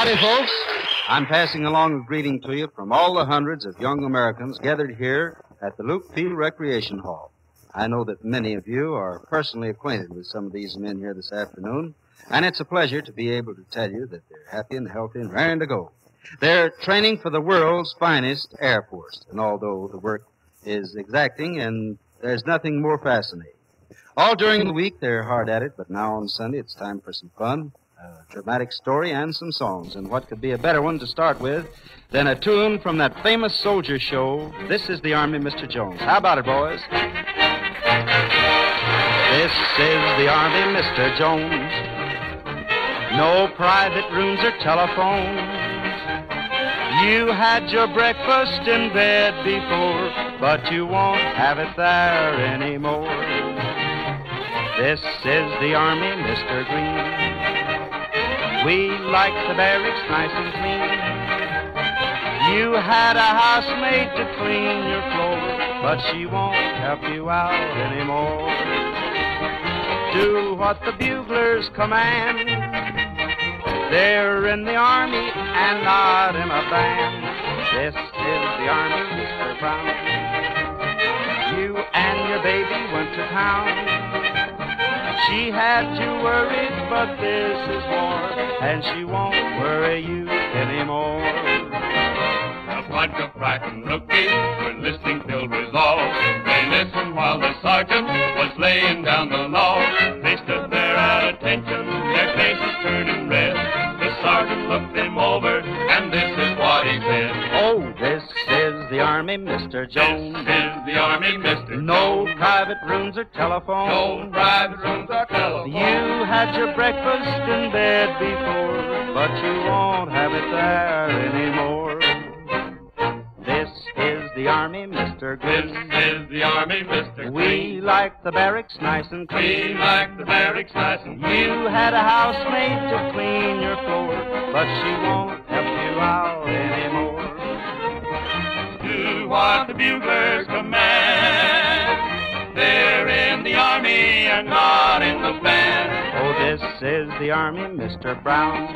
Howdy, folks. I'm passing along a greeting to you from all the hundreds of young Americans gathered here at the Luke Field Recreation Hall. I know that many of you are personally acquainted with some of these men here this afternoon, and it's a pleasure to be able to tell you that they're happy and healthy and raring to go. They're training for the world's finest Air Force, and although the work is exacting and there's nothing more fascinating. All during the week they're hard at it, but now on Sunday it's time for some fun, a dramatic story, and some songs. And what could be a better one to start with than a tune from that famous soldier show, This is the Army, Mr. Jones. How about it, boys? This is the Army, Mr. Jones. No private rooms or telephones. You had your breakfast in bed before, but you won't have it there anymore. This is the Army, Mr. Green. We like the barracks nice and clean. You had a housemaid to clean your floor, but she won't help you out anymore. Do what the buglers command. They're in the army and not in a band. This is the army, Mr. Brown. She had you worried, but this is war, and she won't worry you anymore. A bunch of frightened rookies were listening filled resolve. They listened while the the Army, Mr. Jones. This is the Army, Mr. No private rooms or telephone. No private rooms or telephone. You had your breakfast in bed before, but you won't have it there anymore. This is the Army, Mr. This is the Army, Mr. We Green. like the barracks nice and We clean. like the barracks nice and clean. You had a housemaid to clean your floor, but she won't help you out what the buglers command. They're in the army and not in the band. Oh, this is the Army, Mr. Brown.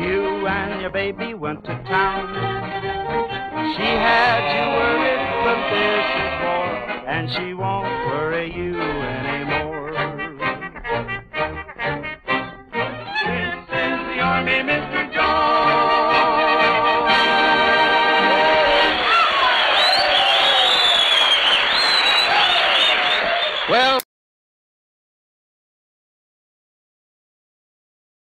You and your baby went to town. She had you worried, but this is war, and she won't worry you anymore. This is the army, Mr. Well,